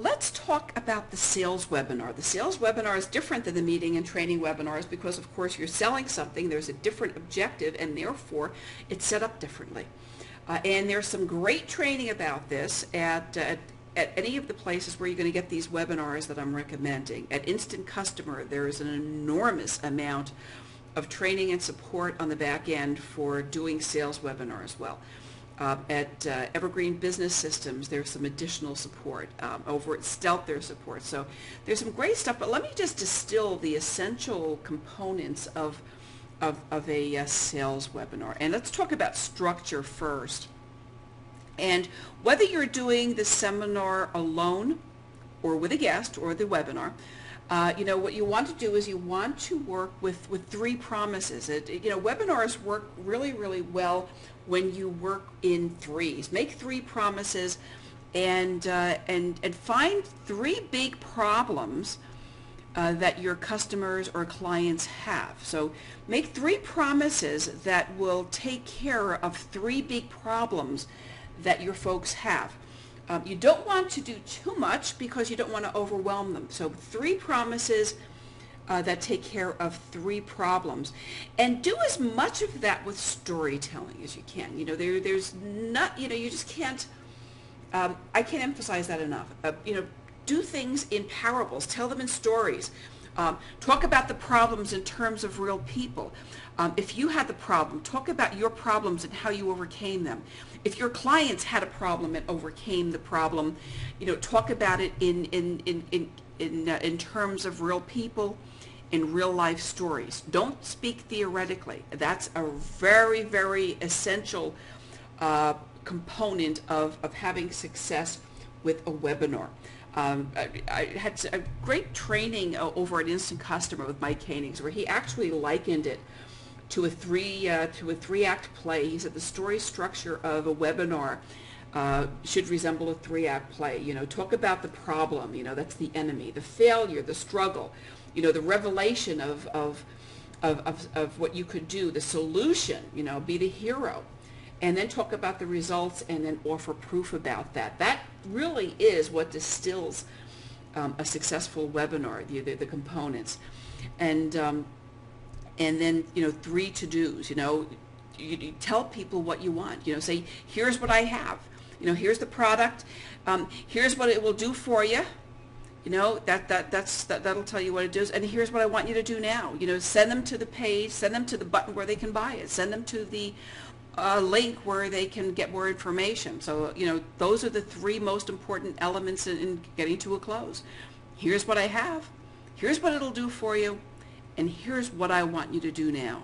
let's talk about the sales webinar. The sales webinar is different than the meeting and training webinars because, of course, you're selling something. There's a different objective, and therefore, it's set up differently. Uh, and there's some great training about this at, uh, at any of the places where you're going to get these webinars that I'm recommending. At Instant Customer, there is an enormous amount of training and support on the back end for doing sales webinars as well. Uh, at uh, Evergreen Business Systems, there's some additional support. Um, over at Stealth, there's support. So there's some great stuff, but let me just distill the essential components of, of, of a uh, sales webinar. And let's talk about structure first. And whether you're doing the seminar alone or with a guest or the webinar, uh, you know, what you want to do is you want to work with, with three promises. It, you know, webinars work really, really well when you work in threes. Make three promises and, uh, and, and find three big problems uh, that your customers or clients have. So make three promises that will take care of three big problems that your folks have. Um, you don't want to do too much because you don't want to overwhelm them. So three promises uh, that take care of three problems. And do as much of that with storytelling as you can. You know, there, there's not, you know, you just can't, um, I can't emphasize that enough. Uh, you know, do things in parables, tell them in stories. Um, talk about the problems in terms of real people. Um, if you had the problem, talk about your problems and how you overcame them. If your clients had a problem and overcame the problem, you know, talk about it in in in in in, uh, in terms of real people, in real life stories. Don't speak theoretically. That's a very very essential uh, component of of having success with a webinar. Um, I, I, had a great training uh, over at Instant Customer with Mike Koenigs where he actually likened it to a three uh, to a three act play. He said the story structure of a webinar uh, should resemble a three act play. You know, talk about the problem. You know, that's the enemy, the failure, the struggle. You know, the revelation of of of, of, of what you could do, the solution. You know, be the hero and then talk about the results and then offer proof about that. That really is what distills um, a successful webinar, the, the, the components. And, um, and then, you know, three to-dos, you know, you, you, tell people what you want. You know, say, here's what I have. You know, here's the product. Um, here's what it will do for you. You know, that, that, that's, that, that'll tell you what it does. And here's what I want you to do now. You know, send them to the page, send them to the button where they can buy it. Send them to the a link where they can get more information. So, you know, those are the three most important elements in, in, getting to a close. Here's what I have. Here's what it'll do for you. And here's what I want you to do now.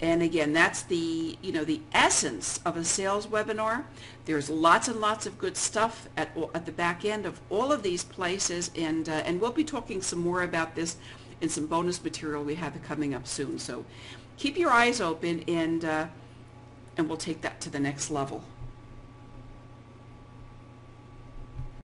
And again, that's the, you know, the essence of a sales webinar. There's lots and lots of good stuff at, at the back end of all of these places. And, uh, and we'll be talking some more about this in some bonus material we have coming up soon. So keep your eyes open and uh, and we'll take that to the next level.